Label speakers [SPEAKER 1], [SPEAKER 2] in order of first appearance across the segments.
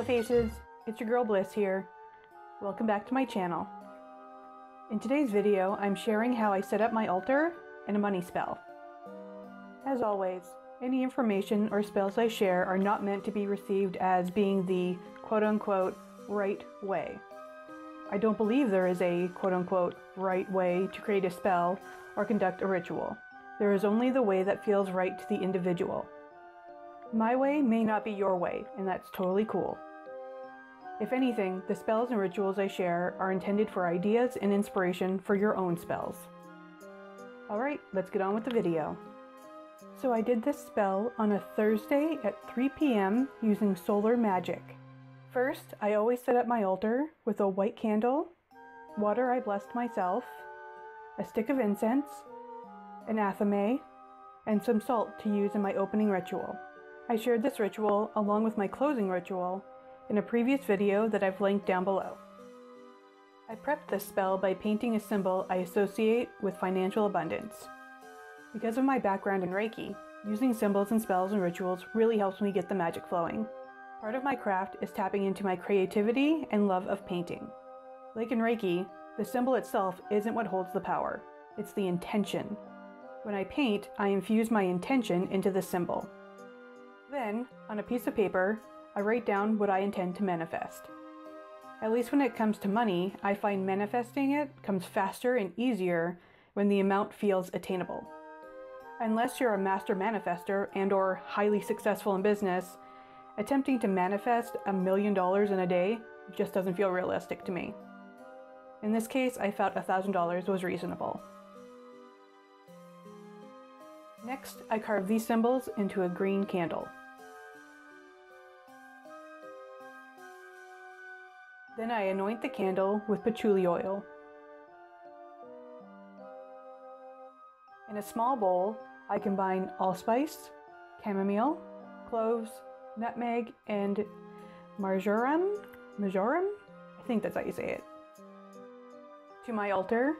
[SPEAKER 1] Angel Faces, it's your girl Bliss here. Welcome back to my channel. In today's video, I'm sharing how I set up my altar and a money spell. As always, any information or spells I share are not meant to be received as being the quote-unquote right way. I don't believe there is a quote-unquote right way to create a spell or conduct a ritual. There is only the way that feels right to the individual. My way may not be your way, and that's totally cool. If anything, the spells and rituals I share are intended for ideas and inspiration for your own spells. Alright, let's get on with the video. So I did this spell on a Thursday at 3 p.m. using solar magic. First, I always set up my altar with a white candle, water I blessed myself, a stick of incense, an athame, and some salt to use in my opening ritual. I shared this ritual along with my closing ritual in a previous video that I've linked down below. I prepped this spell by painting a symbol I associate with financial abundance. Because of my background in Reiki, using symbols and spells and rituals really helps me get the magic flowing. Part of my craft is tapping into my creativity and love of painting. Like in Reiki, the symbol itself isn't what holds the power, it's the intention. When I paint, I infuse my intention into the symbol. Then, on a piece of paper, I write down what I intend to manifest. At least when it comes to money, I find manifesting it comes faster and easier when the amount feels attainable. Unless you're a master manifester and or highly successful in business, attempting to manifest a million dollars in a day just doesn't feel realistic to me. In this case, I felt $1,000 was reasonable. Next, I carve these symbols into a green candle. Then I anoint the candle with patchouli oil. In a small bowl, I combine allspice, chamomile, cloves, nutmeg, and marjoram. Marjoram? I think that's how you say it. To my altar,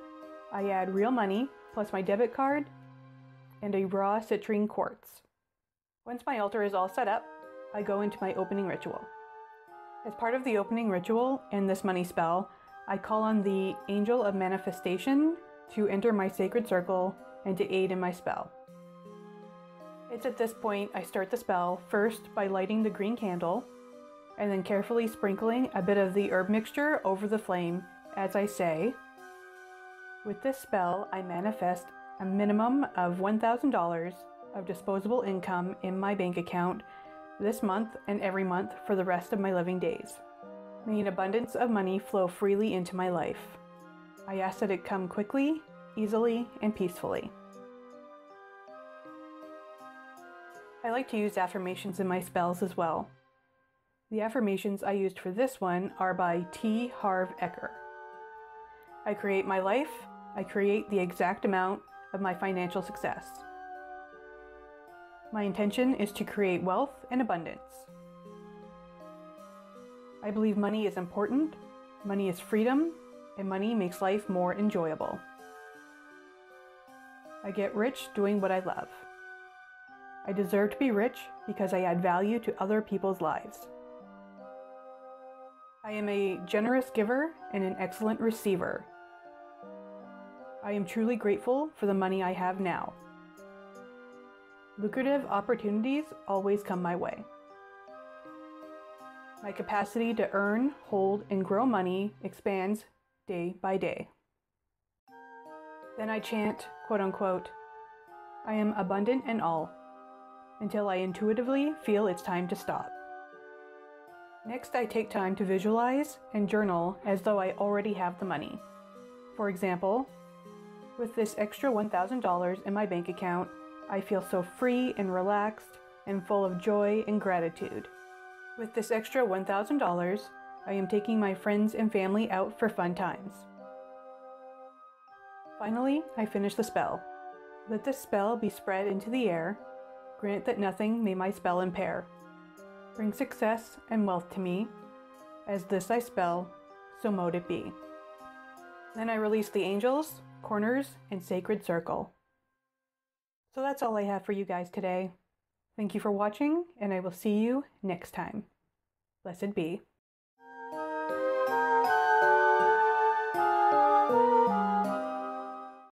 [SPEAKER 1] I add real money plus my debit card and a raw citrine quartz. Once my altar is all set up, I go into my opening ritual. As part of the opening ritual in this money spell, I call on the Angel of Manifestation to enter my sacred circle and to aid in my spell. It's at this point I start the spell first by lighting the green candle and then carefully sprinkling a bit of the herb mixture over the flame as I say, With this spell, I manifest a minimum of $1,000 of disposable income in my bank account this month and every month for the rest of my living days. May an abundance of money flow freely into my life. I ask that it come quickly, easily, and peacefully. I like to use affirmations in my spells as well. The affirmations I used for this one are by T. Harv Eker. I create my life, I create the exact amount of my financial success. My intention is to create wealth and abundance. I believe money is important, money is freedom, and money makes life more enjoyable. I get rich doing what I love. I deserve to be rich because I add value to other people's lives. I am a generous giver and an excellent receiver. I am truly grateful for the money I have now. Lucrative opportunities always come my way. My capacity to earn, hold, and grow money expands day by day. Then I chant, quote unquote, I am abundant in all until I intuitively feel it's time to stop. Next, I take time to visualize and journal as though I already have the money. For example, with this extra $1,000 in my bank account, I feel so free and relaxed and full of joy and gratitude. With this extra $1,000, I am taking my friends and family out for fun times. Finally, I finish the spell. Let this spell be spread into the air Grant that nothing may my spell impair. Bring success and wealth to me. As this I spell, so mote it be. Then I release the angels, corners, and sacred circle. So that's all I have for you guys today. Thank you for watching, and I will see you next time. Blessed be.